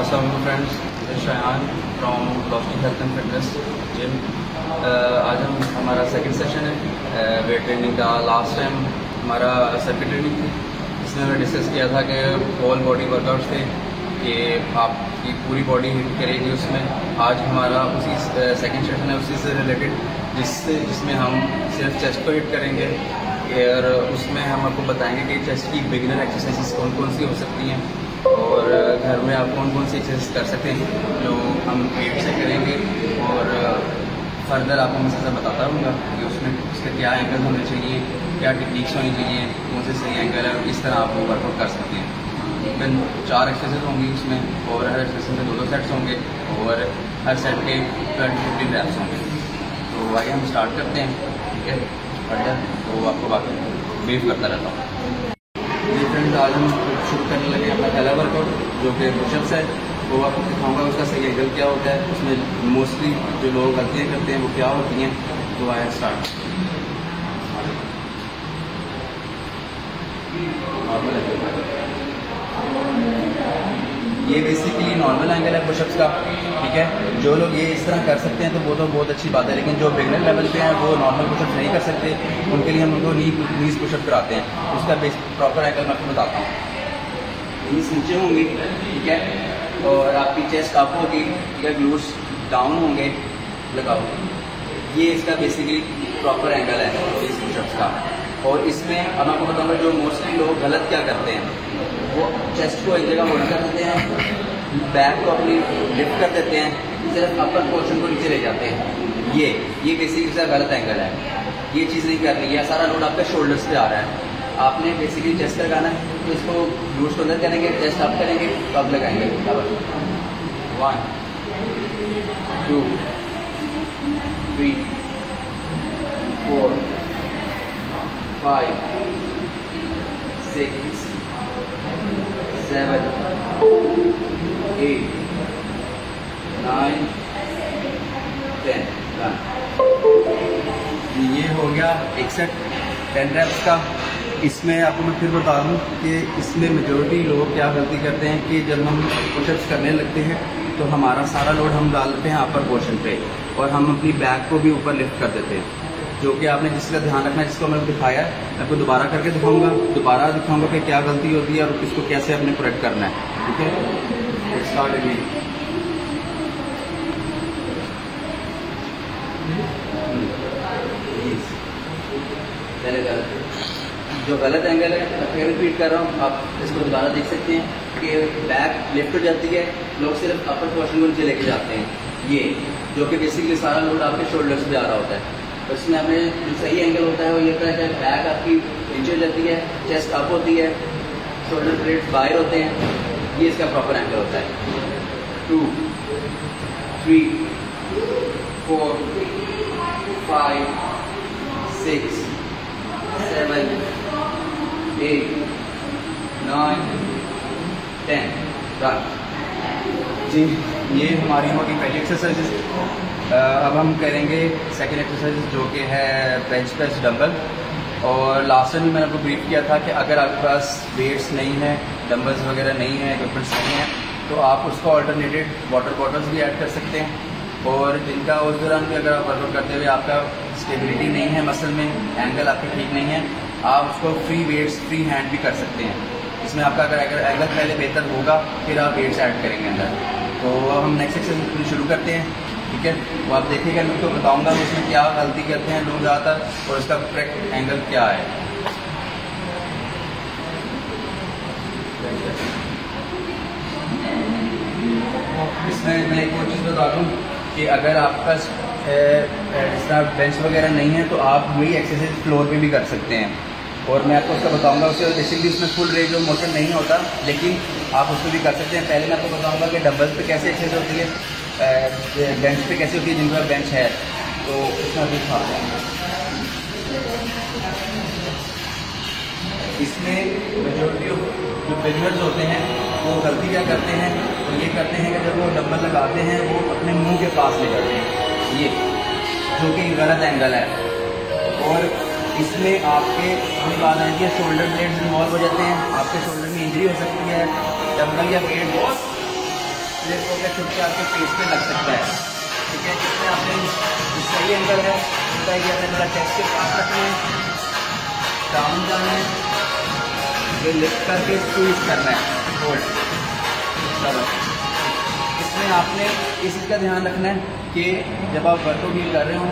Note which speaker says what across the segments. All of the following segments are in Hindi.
Speaker 1: Assalamu friends Shayan from Lofty Health and Fitness Gym. आज हम हमारा सेकंड सेशन है. वेट ट्रेनिंग का लास्ट टाइम हमारा सर्किट ट्रेनिंग थी. इसमें हमने डिस्कस किया था कि होल बॉडी वर्कआउट्स थे, कि आपकी पूरी बॉडी हिट करेगी उसमें. आज हमारा उसी सेकंड सेशन है उसी से रिलेटेड जिससे, जिसमें हम सिर्फ़ चेस्ट को हिट करेंगे, और उसमें हम आपको बताएँगे कि चेस्ट की बिगिनर एक्सरसाइजेस कौन कौन सी हो सकती हैं. और कौन कौन सी एक्सरसाइज कर सकते हैं, जो हम पेट से करेंगे और फर्दर आपको मैं सब बताता रहूँगा कि उसमें उसके क्या एंगल होने चाहिए, क्या टेक्निक्स होनी चाहिए, कौन से सही एंगल है, इस तरह आप वो वर्कआउट कर सकते हैं। तकरीबन चार एक्सरसाइज होंगी उसमें और हर एक्सरसाइज में दो दो सेट्स होंगे और हर सेट के ट्वेंटी फिफ्टीन रैप्स होंगे। तो आइए हम स्टार्ट करते हैं, ठीक है? फर्दर तो आपको बाकी ब्रीफ करता रहता हूँ। फ्रेंड्स आज हम शुरू करने लगे अपना पहला वर्कआउट जो कि पुशअप्स है, वो आपको दिखाऊँगा उसका सही एंगल क्या होता है, उसमें मोस्टली जो लोग गलतियाँ करते हैं, वो क्या होती हैं तो आया स्टार्ट नॉर्मल ये बेसिकली नॉर्मल एंगल है पुशअप्स का, ठीक है? जो लोग ये इस तरह कर सकते हैं तो वो तो बहुत अच्छी बात है, लेकिन जो बिगनर लेवल पे हैं, वो नॉर्मल पुशअप नहीं कर सकते, उनके लिए हम उनको नीज पुशअप कराते हैं। उसका प्रॉपर एंगल मैं आपको बताता हूँ। नीज नीचे होंगी, ठीक है? और आपकी चेस्ट अप होगी या ग्लूस डाउन होंगे लगाओ ये इसका बेसिकली प्रॉपर एंगल है, इस पुशअप्स का। और इसमें, अब आपको बताऊँगा जो मोस्टली लोग गलत क्या करते हैं। वो चेस्ट को एक जगह होल्ड कर देते हैं बैक को अपनी लिफ्ट कर देते हैं, सिर्फ़ अपर पोर्शन को नीचे ले जाते हैं। ये ये बेसिकली इसका गलत एंगल है। ये चीज़ नहीं करनी है सारा लोड आपके शोल्डर्स पे आ रहा है। आपने बेसिकली चेस्ट लगाना है। तो इसको को अंदर करेंगे टेस्ट अप करेंगे तो अब लगाएँगे? One two three four five six seven, eight, nine, ten. ये हो गया एक सेट टेन रैप्स का। इसमें आपको मैं फिर बता दूँ कि इसमें मेजोरिटी लोग क्या गलती करते हैं कि जब हम पुशअप्स करने लगते हैं तो हमारा सारा लोड हम डाल देते हैं अपर पोर्शन पे और हम अपनी बैक को भी ऊपर लिफ्ट कर देते हैं। जो कि आपने जिसका ध्यान रखना है, जिसको मैंने दिखाया, मैं आपको दोबारा करके दिखाऊँगा, दोबारा दिखाऊँगा कि क्या गलती होती है और इसको कैसे अपने करेक्ट करना है, ठीक है? जो गलत एंगल है, मैं फिर रिपीट कर रहा हूँ, आप इसको दोबारा देख सकते हैं कि बैक लिफ्ट हो जाती है, लोग सिर्फ़ अपर पोर्शन को नीचे लेके जाते हैं। ये, जो कि बेसिकली सारा लोड आपके शोल्डर्स पे आ रहा होता है। तो इसमें हमें जो सही एंगल होता है, वो ये होता है बैक आपकी नीचे जाती है चेस्ट अप होती है शोल्डर ब्लेड्स बाहर होते हैं। ये इसका प्रॉपर एंगल होता है। Two three four five six seven eight nine ten done जी, ये हमारी होगी पहली एक्सरसाइज अब हम करेंगे सेकेंड एक्सरसाइज जो कि है बेंच प्रेस डंबल और लास्ट टाइम मैंने आपको ब्रीफ किया था कि अगर आपके पास वेट्स नहीं है डंबल्स वगैरह नहीं है इक्विपमेंट्स नहीं है तो आप उसको ऑल्टरनेटेड वाटर बॉटल्स भी ऐड कर सकते हैं. और जिनका उस दौरान भी अगर आप वर्कआउट करते हुए आपका स्टेबिलिटी नहीं है मसल में एंगल आपके ठीक नहीं है आप उसको फ्री वेट्स फ्री हैंड भी कर सकते हैं। इसमें आपका अगर अगर एंगल पहले बेहतर होगा, फिर आप वेट्स ऐड करेंगे अंदर। तो हम नेक्स्ट एक्सरसाइज शुरू करते हैं, ठीक है? वो आप देखिएगा मैं तो बताऊँगा उसमें क्या गलती करते हैं लोग ज़्यादातर और उसका करेक्ट एंगल क्या है। इसमें मैं एक और चीज़ बता दूँ कि अगर आपका इस तरह बेंच वगैरह नहीं है तो आप वही एक्सरसाइज फ्लोर पे भी कर सकते हैं। और मैं आपको उसका बताऊँगा उससे बेसिकली उसमें फुल रेंज ऑफ़ मोशन नहीं होता, लेकिन आप उसको भी कर सकते हैं। पहले मैं आपको बताऊँगा कि डबल्स पे कैसे एक्सरसाइज होती है बेंच पे कैसे होती है, जिनका बेंच है। तो उसमें अभी खा इसमें मेजोरिटी जो बिज़नेस होते हैं, वो गलती क्या करते हैं तो ये करते हैं कि जब वो डम्बल लगाते हैं, वो अपने मुँह के पास ले जाते हैं। ये, जो कि गलत एंगल है। और इसमें आपके हमें बात आती है शोल्डर ब्लेड्स इन्वॉल्व हो जाते हैं, आपके शोल्डर में इंजरी हो सकती है डम्बल या वेट स्लिप होकर छुट के आपके फेस पे लग सकता है। ठीक है, इसमें आपने सही एंगल है, उसका ये अपने थोड़ा चेस्ट के पास रखना है डाउन जाना है ये लिफ्ट करके स्क्वीज करना है होल्ड इसमें आपने इस चीज़ का ध्यान रखना है कि जब आप वर्कआउट डील कर रहे हो,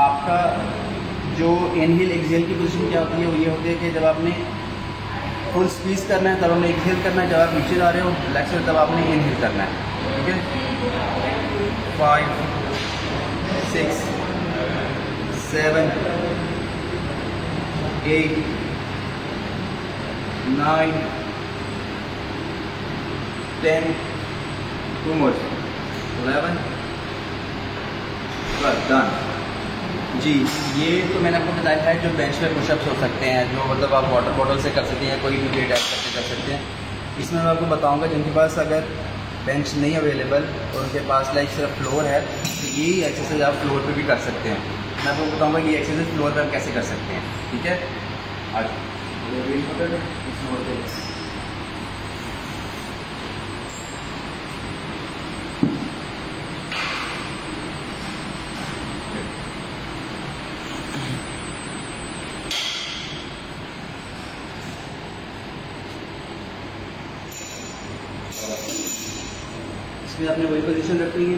Speaker 1: आपका जो इनहिल एक्सेल की पोजीशन क्या होती है, वो ये होती है कि जब आपने फुल स्पीस करना है, तब आपने एक्सेल करना है, जब आप नीचे जा रहे हो रिलैक्स तब आपने इनहिल करना है, ठीक है? Five six seven eight nine ten two more eleven done जी, ये तो मैंने आपको बताया है जो बेंच पे पुशअप्स हो सकते हैं, जो मतलब आप वाटर बॉटल से कर सकते हैं, कोई भी वेट ऐड करके कर सकते हैं। इसमें मैं आपको बताऊँगा, जिनके पास अगर बेंच नहीं अवेलेबल और उनके पास लाइक सिर्फ़ फ्लोर है तो यही एक्सरसाइज आप फ्लोर पे भी कर सकते हैं। मैं आपको बताऊँगा ये एक्सरसाइज फ्लोर पे आप कैसे कर सकते हैं, ठीक है? आज इसमें आपने वही पोजीशन रखनी है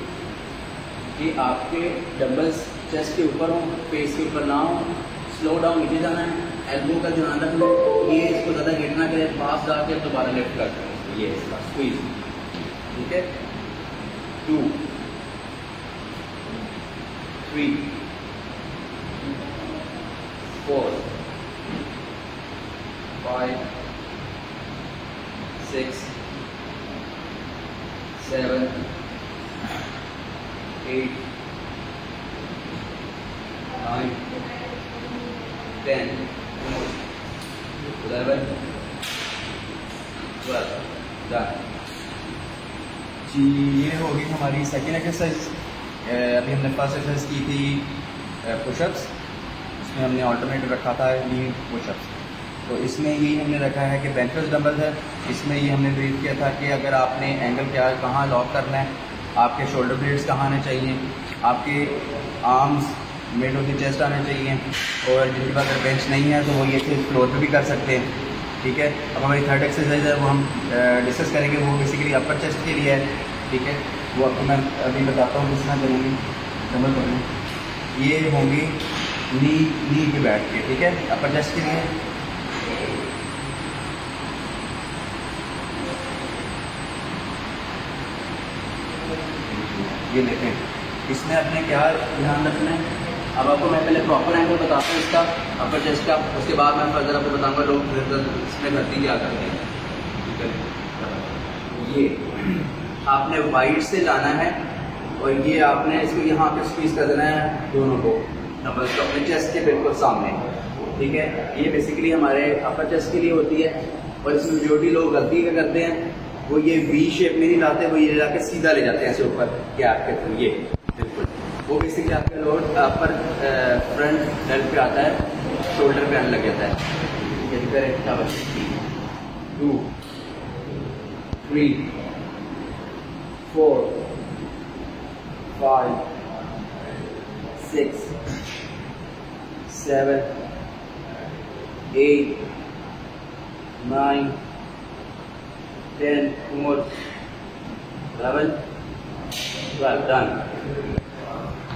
Speaker 1: कि आपके डबल्स चेस्ट के ऊपर हो फेस के ऊपर ना हो स्लो डाउन नीचे जाना है एल्बो का ध्यान रखना ये इसको ज़्यादा हिट ना करे, पास जाके दोबारा लिफ्ट कर ये इसका स्क्वीज ठीक है? Two three four five six seven, eight, nine, ten, eleven, twelve. Done. जी ये होगी हमारी सेकेंड एक्सरसाइज अभी हमने फ़र्स्ट एक्सरसाइज की थी पुशअप्स उसमें हमने ऑल्टरनेटिव रखा था नी पुशअप्स तो इसमें यही हमने रखा है कि बेंचस डंबल है। इसमें ये हमने ब्रीफ किया था कि अगर आपने एंगल क्या कहाँ लॉक करना है, आपके शोल्डर ब्लेड्स कहाँ आने चाहिए, आपके arms mid of the chest आने चाहिए, और जिनके पास अगर बेंच नहीं है तो वो ये चीज़ फ्लोर पे भी कर सकते हैं। ठीक है? अब हमारी थर्ड एक्सरसाइज है, वो हम डिस्कस करेंगे। वो बेसिकली अपर चेस्ट के लिए है। ठीक है? वो आपको मैं अभी बताता हूँ किस तरह डबल करूँगी ये होंगी नी नी पे बैठ के। ठीक है? अपर चेस्ट के लिए। ये देखें इसमें अपने क्या ध्यान रखना है? अब आपको मैं पहले प्रॉपर एंगल बताता हूँ इसका। अपर चेस्ट का उसके बाद मैं फर्दर आपको बताऊँगा लोग इसमें भर्ती क्या करते हैं। ठीक है? ये, आपने वाइट से लाना है और ये आपने इसको यहाँ पे स्क्वीज कर देना है दोनों को। डबल्स को अपने चेस्ट के बिल्कुल सामने। ठीक है? ये बेसिकली हमारे अपर चेस्ट के लिए होती है और इसमें मेजोरिटी लोग गलती क्या करते हैं। वो ये वी शेप में नहीं लाते, वो ये जाके सीधा ले जाते हैं ऐसे ऊपर क्या आपके थ्रू, ये। बिल्कुल। वो बेसिकली आपका लोड अपर फ्रंट डेल्ट पे आता है शोल्डर पे आने लग जाता है। Two three four five six seven eight nine ten more, eleven, twelve, done.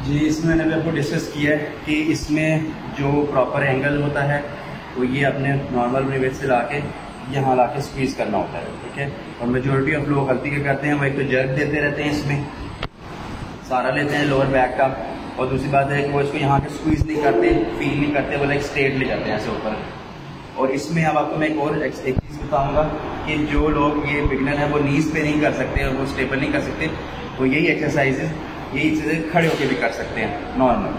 Speaker 1: जी इसमें मैंने आपको डिस्कस किया है कि इसमें जो प्रॉपर एंगल होता है वो ये अपने नॉर्मल रिवेट से ला के यहाँ ला के स्क्वीज करना होता है ठीक है? और मेजोरिटी ऑफ़ लोग गलती क्या करते हैं वो एक तो जर्क देते रहते हैं इसमें सारा लेते हैं लोअर बैक का और दूसरी बात है कि वो इसको यहाँ के स्क्वीज नहीं करते फील नहीं करते वो लाइक स्ट्रेट ले जाते हैं ऐसे ऊपर। और इसमें अब आपको मैं एक और एक चीज़ बताऊँगा कि जो लोग ये बिगनर है, वो नीज पे नहीं कर सकते और वो स्टेबल नहीं कर सकते, वो यही एक्सरसाइजेज यही चीज़ें खड़े होकर भी कर सकते हैं नॉर्मल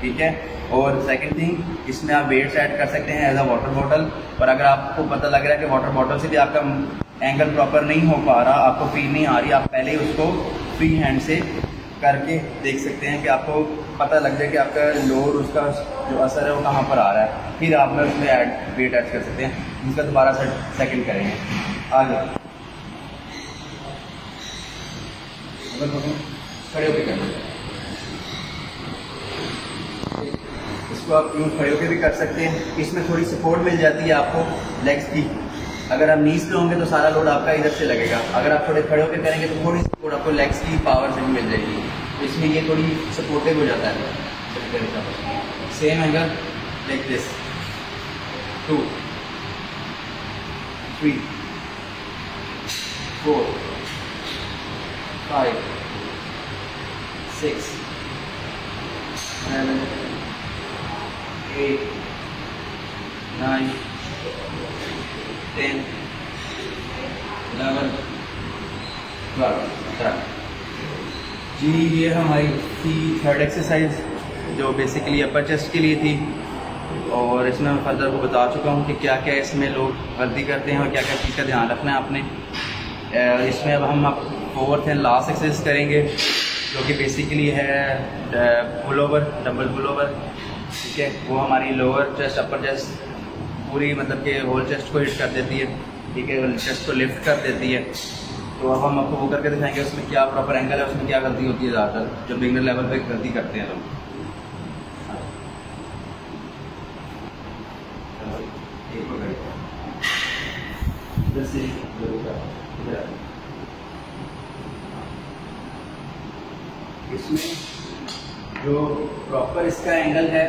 Speaker 1: ठीक है? और सेकंड थिंग इसमें आप वेट्स ऐड कर सकते हैं एज अ वाटर बॉटल और अगर आपको पता लग रहा है कि वाटर बॉटल से भी आपका एंगल प्रॉपर नहीं हो पा रहा, आपको फील नहीं आ रही, आप पहले ही उसको फ्री हैंड से करके देख सकते हैं कि आपको पता लग जाए कि आपका लोड उसका जो असर है वो कहाँ पर आ रहा है। फिर आप लोग उसमें ऐड वेट ऐड कर सकते हैं। जिसका दोबारा सेकंड करेंगे। आगे। अगर खड़े होकर करना इसको आप यूँ खड़े होकर भी कर सकते हैं। इसमें थोड़ी सपोर्ट मिल जाती है आपको लेग्स की। अगर आप नीज पे होंगे तो सारा लोड आपका इधर से लगेगा। अगर आप थोड़े खड़े होकर करेंगे तो थोड़ी सपोर्ट आपको लेग्स की पावर से भी मिल जाएगी। तो इसमें ये थोड़ी सपोर्टिव हो जाता है। Same angle like this two three four five six seven eight nine ten eleven twelve जी, ये हमारी थी थर्ड एक्सरसाइज जो बेसिकली अपर चेस्ट के लिए थी। और इसमें मैं फर्दर को बता चुका हूँ कि क्या क्या इसमें लोग गलती करते हैं और क्या क्या चीज़ का ध्यान रखना है आपने। इसमें अब हम अब फोर्थ एंड लास्ट एक्सरसाइज करेंगे, जो कि बेसिकली है pull over double pull over ठीक है? वो हमारी लोअर चेस्ट अपर चेस्ट पूरी मतलब कि होल चेस्ट को हिट कर देती है, ठीक है? चेस्ट को लिफ्ट कर देती है। तो अब हम आपको वो करके दिखाएँगे उसमें क्या प्रॉपर एंगल है, उसमें क्या गलती होती है ज़्यादातर, जो बिगनर लेवल पे गलती करते हैं लोग। इसमें जो प्रॉपर इसका एंगल है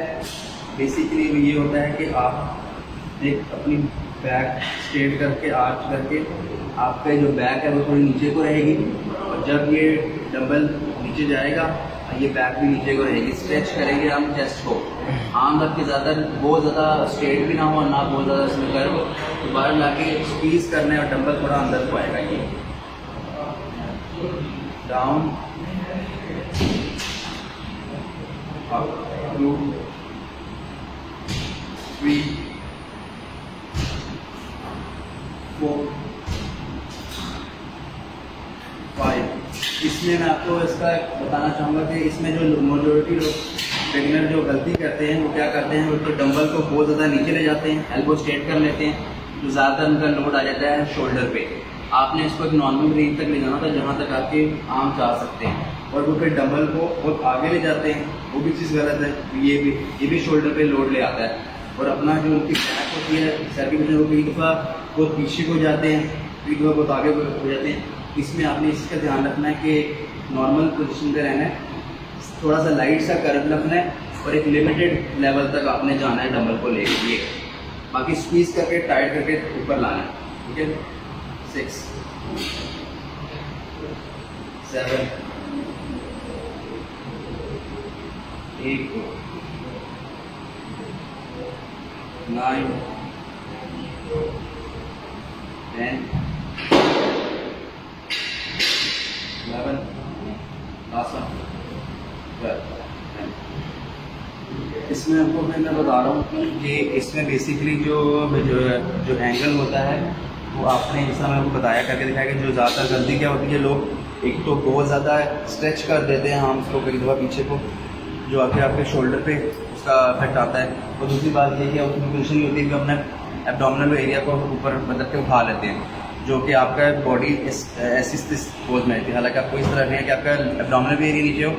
Speaker 1: बेसिकली ये होता है कि आप एक अपनी बैक स्ट्रेट करके आर्च करके, आपका जो बैक है वो थोड़ी नीचे को रहेगी। और जब ये डबल नीचे जाएगा ये बैक भी नीचे को रहेगी। स्ट्रेच करेंगे हम चेस्ट को। आम रख के ज़्यादा, बहुत ज़्यादा स्ट्रेट भी ना हो ना बहुत ज़्यादा इसमें कर तो बाहर ला के स्पीज करने और डंबल थोड़ा अंदर को आएगा ये। डाउन थ्री फोर फाइव इसमें मैं आपको इसका बताना चाहूँगा कि इसमें जो मेजोरिटी लोग ट्रेनर जो गलती करते हैं, वो क्या करते हैं? तो डंबल को बहुत ज़्यादा नीचे ले जाते हैं एल्बो स्ट्रेट कर लेते हैं तो ज़्यादातर उनका लोड आ जाता है शोल्डर पे। आपने इसको एक नॉर्मल रेंज तक ले जाना था, जहाँ तक आपके आम जा सकते हैं। और वो फिर डंबल को बहुत आगे ले जाते हैं, वो भी चीज़ गलत है, ये भी ये भी शोल्डर पे लोड ले आता है। और अपना जो उनकी बैक होती है सर की वो कई दफ़ा बहुत पीछे को जाते हैं कई दफ़ा बहुत आगे हो जाते हैं। इसमें आपने इसका ध्यान रखना है कि नॉर्मल पोजिशन पे रहना है। थोड़ा सा लाइट सा कर्व रखना है और एक लिमिटेड लेवल तक आपने जाना है डंबल को लेके। लिए बाकी स्क्वीज करके टाइट करके ऊपर लाना है। ठीक है? Six seven eight nine ten eleven last इसमें आपको मैं मैं बता रहा हूँ कि इसमें बेसिकली जो जो जो एंगल होता है, वो आपने जैसा मैं आपको बताया करके दिखाया कि जो ज़्यादातर गलती क्या होती है, लोग एक तो बहुत ज़्यादा स्ट्रेच कर देते हैं हम उसको कई दफ़ा पीछे को, जो आके आपके शोल्डर पे उसका इफ़ेक्ट आता है। और दूसरी बात ये कि उसकी पोजिशन ये होती है कि अपने एबडोमिनल एरिया को ऊपर मतलब के उठा लेते हैं। जो कि आपका बॉडी ऐसी पोज में रहती है हालाँकि आपको इस तरह नहीं है कि आपका एबडामिनल भी एरिया नीचे हो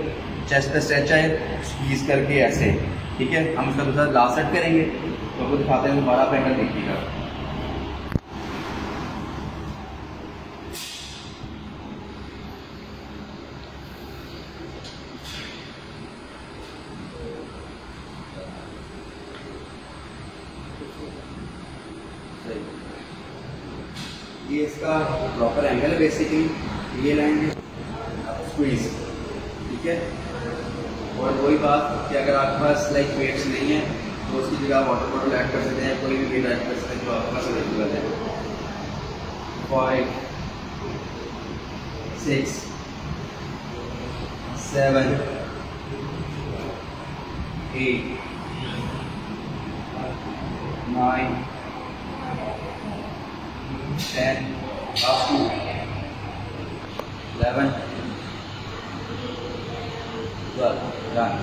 Speaker 1: चेस्ट पे स्ट्रेच आए स्क्वीज करके ऐसे। ठीक है? हम इसका दूसरा लास्ट सेट करेंगे। तो आपको दिखाते हैं दोबारा आप एंगल देखिएगा। इसका प्रॉपर एंगल है बेसिकली ये लाइन है। स्क्वीज ठीक है? और वही बात कि अगर आपके पास लाइक वेट्स नहीं है तो उसकी जगह आप वाटर बॉटल ऐड कर सकते हैं, कोई भी वेट ऐड कर सकते हैं जो आपके पास अवेलेबल है। Five six seven eight nine ten class done.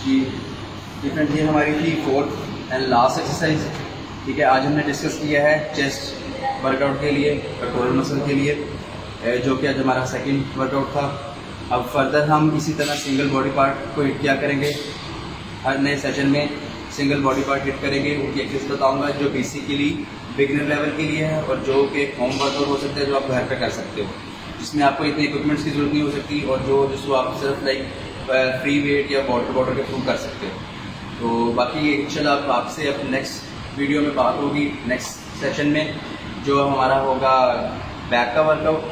Speaker 1: जी डिफरेंट थी हमारी थी फोर्थ एंड लास्ट एक्सरसाइज ठीक है, आज हमने डिस्कस किया है चेस्ट वर्कआउट के लिए कटोर मसल के लिए जो कि आज हमारा सेकंड वर्कआउट था। अब फर्दर हम इसी तरह सिंगल बॉडी पार्ट को हिट करेंगे हर नए सेशन में। सिंगल बॉडी पार्ट हिट करेंगे, उनकी एक्सरसाइज बताऊँगा जो बेसिकली बिगनर लेवल के लिए है और जो कि होम वर्कआउट हो सकता है जो आप घर पे कर सकते हो। जिसमें आपको इतने इक्विपमेंट्स की ज़रूरत नहीं हो सकती और जो जिसको आप सिर्फ़ लाइक फ्री वेट या वाटर वाटर के थ्रू कर सकते हो। तो बाकी इंशाल्लाह आप आपसे अब नेक्स्ट वीडियो में बात होगी नेक्स्ट सेशन में, जो हमारा होगा बैक का वर्कआउट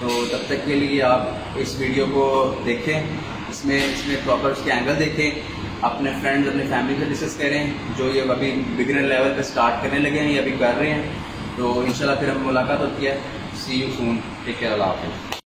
Speaker 1: तो तब तक के लिए आप इस वीडियो को देखें, इसमें इसमें प्रॉपर उसके एंगल देखें। अपने फ्रेंड्स अपने फैमिली से डिस्कस करें, जो ये अभी बिगिनर लेवल पे स्टार्ट करने लगे हैं, ये अभी कर रहे हैं। तो इंशाल्लाह फिर हम मुलाकात होती है। See you soon take care अल्लाह हाफिज़।